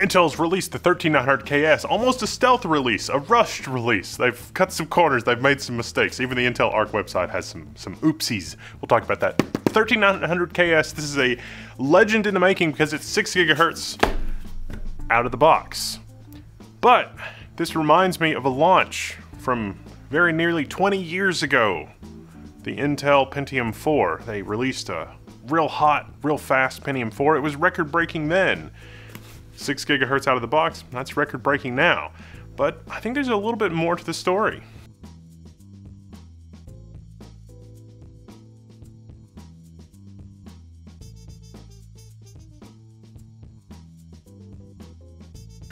Intel's released the 13900KS, almost a stealth release, a rushed release. They've cut some corners, they've made some mistakes. Even the Intel ARK website has some, some oopsies. We'll talk about that. 13900KS, this is a legend in the making because it's 6 gigahertz out of the box. But this reminds me of a launch from very nearly 20 years ago. The Intel Pentium 4. They released a real hot, real fast Pentium 4. It was record breaking then. 6 gigahertz out of the box, that's record breaking now. But I think there's a little bit more to the story.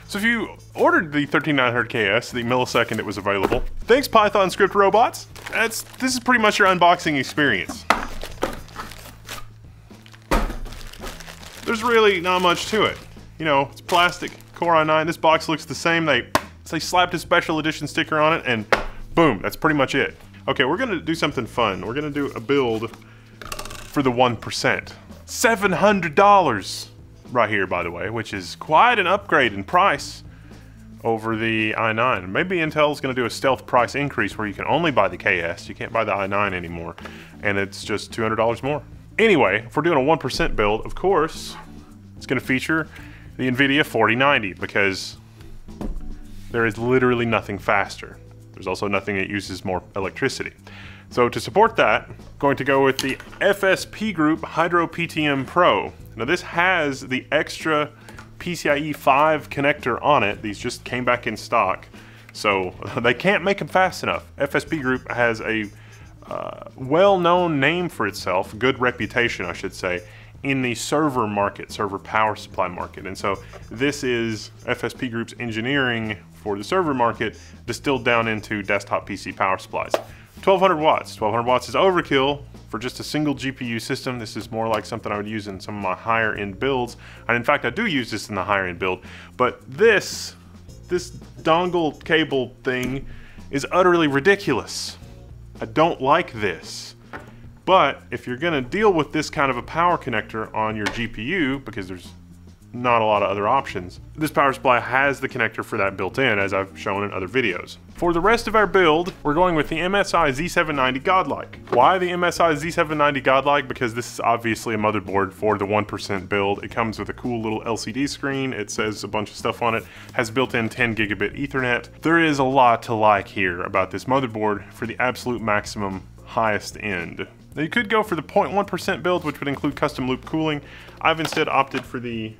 So if you ordered the 13900KS the millisecond it was available, thanks Python script robots. That's this is pretty much your unboxing experience. There's really not much to it. You know, it's plastic, Core i9. This box looks the same. They they slapped a special edition sticker on it and boom, that's pretty much it. Okay, we're gonna do something fun. We're gonna do a build for the 1%. $700 right here, by the way, which is quite an upgrade in price over the i9. Maybe Intel's going to do a stealth price increase where you can only buy the KS. You can't buy the i9 anymore, and it's just $200 more. Anyway, if we're doing a 1% build, of course, it's going to feature the NVIDIA 4090 because there is literally nothing faster. There's also nothing that uses more electricity. So to support that, I'm going to go with the FSP Group Hydro PTM Pro. Now this has the extra PCIe 5 connector on it. These just came back in stock. So they can't make them fast enough. FSP Group has a uh, well-known name for itself, good reputation I should say, in the server market, server power supply market. And so this is FSP Group's engineering for the server market distilled down into desktop PC power supplies. 1200 watts. 1200 watts is overkill for just a single GPU system. This is more like something I would use in some of my higher end builds. And in fact, I do use this in the higher end build. But this, this dongle cable thing is utterly ridiculous. I don't like this. But if you're gonna deal with this kind of a power connector on your GPU, because there's not a lot of other options. This power supply has the connector for that built in, as I've shown in other videos. For the rest of our build, we're going with the MSI Z790 Godlike. Why the MSI Z790 Godlike? Because this is obviously a motherboard for the 1% build. It comes with a cool little LCD screen. It says a bunch of stuff on it. Has built-in 10 gigabit ethernet. There is a lot to like here about this motherboard for the absolute maximum highest end. Now you could go for the 0.1% build, which would include custom loop cooling. I've instead opted for the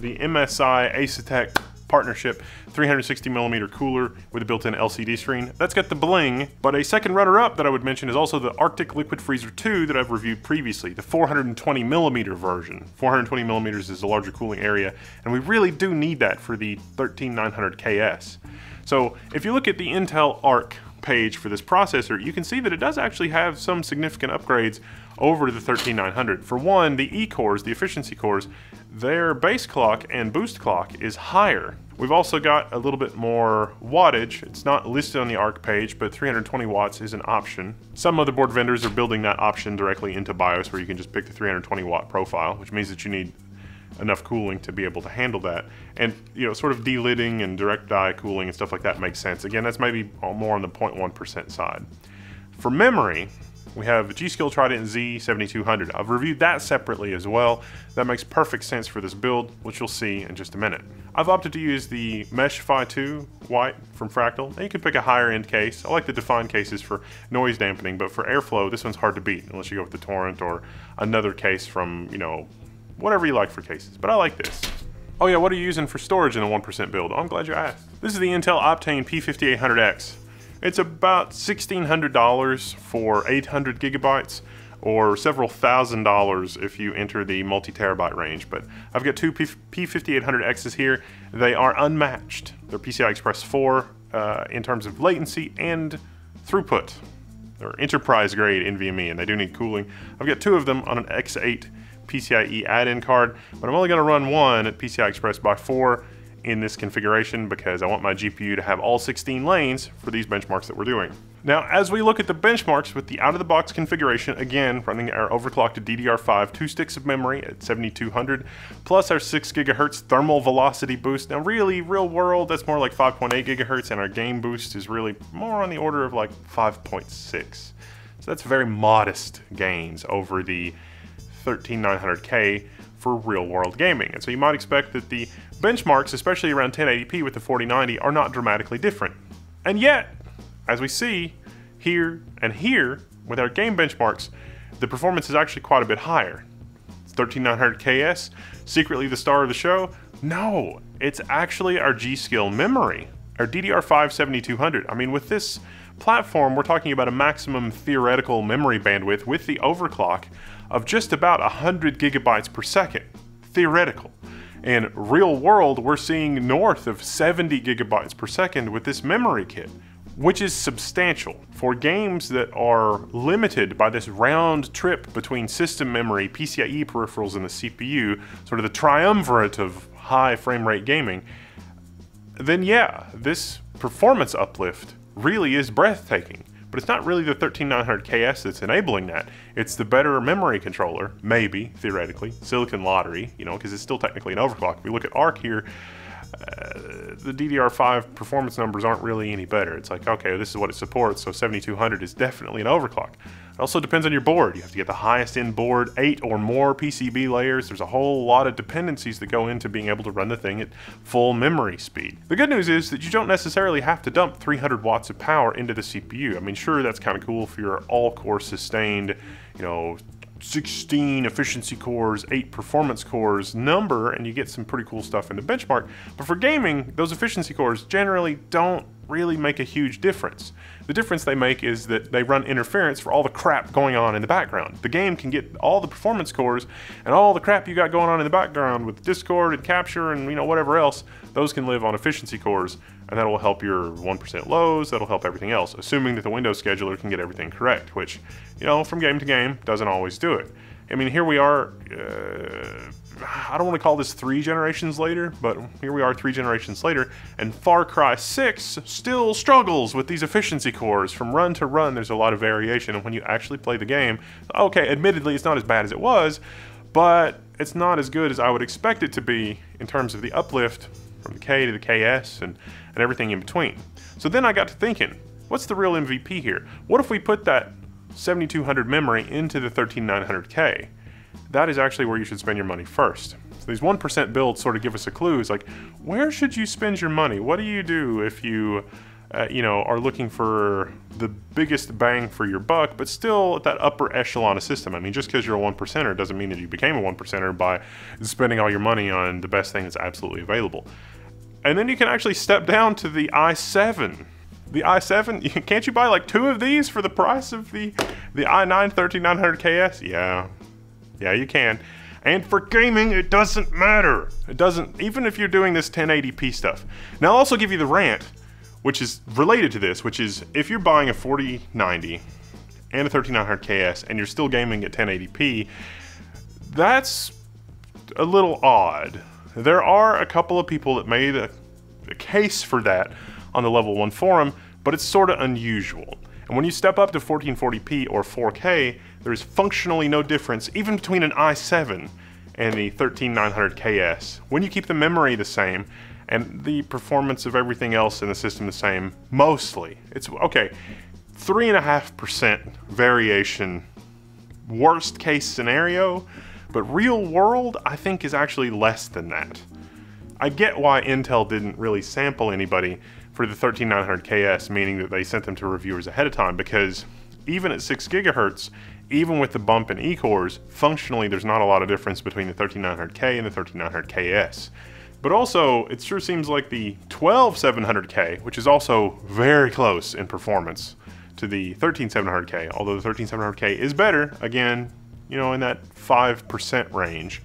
the MSI Asetek partnership 360 millimeter cooler with a built-in LCD screen. That's got the bling, but a second runner-up that I would mention is also the Arctic Liquid Freezer 2 that I've reviewed previously, the 420 millimeter version. 420 millimeters is a larger cooling area, and we really do need that for the 13900KS. So if you look at the Intel ARK page for this processor, you can see that it does actually have some significant upgrades over the 13900. For one, the E-cores, the efficiency cores, their base clock and boost clock is higher. We've also got a little bit more wattage. It's not listed on the ARK page, but 320 watts is an option. Some motherboard vendors are building that option directly into BIOS where you can just pick the 320 watt profile, which means that you need enough cooling to be able to handle that. And, you know, sort of delidding and direct die cooling and stuff like that makes sense. Again, that's maybe more on the 0.1% side. For memory, we have G.Skill Trident Z7200. I've reviewed that separately as well. That makes perfect sense for this build, which you'll see in just a minute. I've opted to use the Meshify 2 white from Fractal. Now you can pick a higher end case. I like the defined cases for noise dampening, but for airflow, this one's hard to beat unless you go with the Torrent or another case from, you know, whatever you like for cases. But I like this. Oh yeah, what are you using for storage in a 1% build? Oh, I'm glad you asked. This is the Intel Optane P5800X. It's about $1,600 for 800 gigabytes or several thousand dollars if you enter the multi-terabyte range. But I've got two P P5800Xs here. They are unmatched. They're PCI Express 4 uh, in terms of latency and throughput. They're enterprise grade NVMe and they do need cooling. I've got two of them on an X8 PCIe add-in card, but I'm only gonna run one at PCI Express by 4 in this configuration because I want my GPU to have all 16 lanes for these benchmarks that we're doing. Now, as we look at the benchmarks with the out-of-the-box configuration, again, running our overclocked DDR5 two sticks of memory at 7200, plus our 6 gigahertz thermal velocity boost. Now, really, real world, that's more like 5.8 gigahertz, and our game boost is really more on the order of like 5.6. So that's very modest gains over the 13900K for real world gaming. And so you might expect that the benchmarks, especially around 1080p with the 4090, are not dramatically different. And yet, as we see here and here with our game benchmarks, the performance is actually quite a bit higher. It's 13900KS, secretly the star of the show? No, it's actually our G.Skill memory, our DDR5 7200. I mean, with this platform, we're talking about a maximum theoretical memory bandwidth with the overclock of just about 100 gigabytes per second. Theoretical. In real world, we're seeing north of 70 gigabytes per second with this memory kit, which is substantial. For games that are limited by this round trip between system memory, PCIe peripherals, and the CPU, sort of the triumvirate of high frame rate gaming, then yeah, this performance uplift really is breathtaking. But it's not really the 13900KS that's enabling that. It's the better memory controller, maybe, theoretically. Silicon Lottery, you know, because it's still technically an overclock. If we look at ARK here, the DDR5 performance numbers aren't really any better. It's like, okay, this is what it supports, so 7200 is definitely an overclock. It also depends on your board. You have to get the highest end board, eight or more PCB layers. There's a whole lot of dependencies that go into being able to run the thing at full memory speed. The good news is that you don't necessarily have to dump 300 watts of power into the CPU. I mean, sure, that's kind of cool if you're all-core sustained, you know, 16 efficiency cores, 8 performance cores number, and you get some pretty cool stuff in the benchmark. But for gaming, those efficiency cores generally don't really make a huge difference. The difference they make is that they run interference for all the crap going on in the background. The game can get all the performance cores and all the crap you got going on in the background with Discord and Capture and you know whatever else, those can live on efficiency cores and that will help your 1% lows, that'll help everything else, assuming that the Windows scheduler can get everything correct, which, you know, from game to game doesn't always do it. I mean, here we are, uh, I don't want to call this three generations later, but here we are three generations later, and Far Cry 6 still struggles with these efficiency cores. From run to run, there's a lot of variation, and when you actually play the game, okay, admittedly, it's not as bad as it was, but it's not as good as I would expect it to be in terms of the uplift from the K to the KS and, and everything in between. So then I got to thinking, what's the real MVP here? What if we put that 7200 memory into the 13900K? That is actually where you should spend your money first. So these 1% builds sort of give us a clue. It's like, where should you spend your money? What do you do if you, uh, you know, are looking for the biggest bang for your buck, but still at that upper echelon of system? I mean, just because you're a one percenter doesn't mean that you became a one percenter by spending all your money on the best thing that's absolutely available. And then you can actually step down to the i7 the i7 can't you buy like two of these for the price of the the i9 13900ks yeah yeah, you can. And for gaming, it doesn't matter. It doesn't, even if you're doing this 1080p stuff. Now, I'll also give you the rant, which is related to this, which is if you're buying a 4090 and a 3900KS and you're still gaming at 1080p, that's a little odd. There are a couple of people that made a, a case for that on the Level 1 forum, but it's sort of unusual. And when you step up to 1440p or 4K, there's functionally no difference, even between an i7 and the 13900KS. When you keep the memory the same, and the performance of everything else in the system the same, mostly. It's, okay, 3.5% variation, worst case scenario, but real world, I think, is actually less than that. I get why Intel didn't really sample anybody for the 13900KS, meaning that they sent them to reviewers ahead of time, because even at 6 gigahertz, even with the bump in E-cores, functionally there's not a lot of difference between the 13900K and the 13900KS. But also, it sure seems like the 12700K, which is also very close in performance to the 13700K, although the 13700K is better, again, you know, in that 5% range.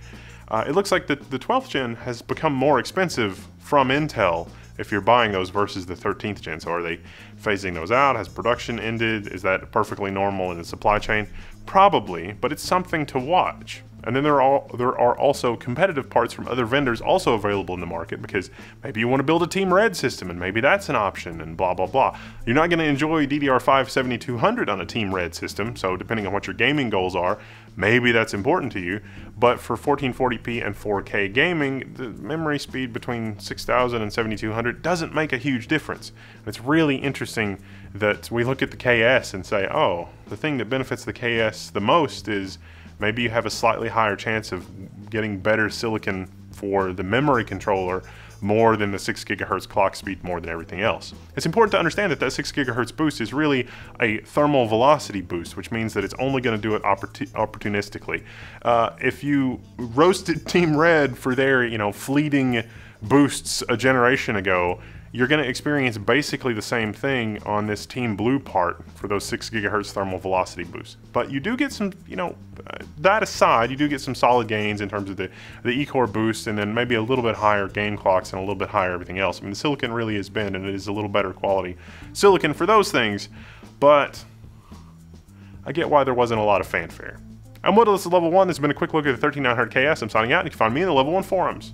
Uh, it looks like the, the 12th gen has become more expensive from Intel if you're buying those versus the 13th gen. So are they phasing those out? Has production ended? Is that perfectly normal in the supply chain? Probably, but it's something to watch. And then there are all, there are also competitive parts from other vendors also available in the market because maybe you want to build a Team Red system and maybe that's an option and blah blah blah. You're not going to enjoy DDR5 7200 on a Team Red system, so depending on what your gaming goals are, maybe that's important to you. But for 1440p and 4K gaming, the memory speed between 6000 and 7200 doesn't make a huge difference. It's really interesting that we look at the KS and say, oh, the thing that benefits the KS the most is maybe you have a slightly higher chance of getting better silicon for the memory controller more than the 6 gigahertz clock speed more than everything else. It's important to understand that that 6 gigahertz boost is really a thermal velocity boost, which means that it's only going to do it opportunistically. Uh, if you roasted Team Red for their, you know, fleeting boosts a generation ago, you're going to experience basically the same thing on this Team Blue part for those 6 gigahertz thermal velocity boosts. But you do get some, you know, that aside, you do get some solid gains in terms of the, the E-core boost and then maybe a little bit higher game clocks and a little bit higher everything else. I mean, the silicon really has been, and it is a little better quality silicon for those things, but I get why there wasn't a lot of fanfare. I'm this Level 1. This has been a quick look at the 13900KS. I'm signing out, and you can find me in the Level 1 forums.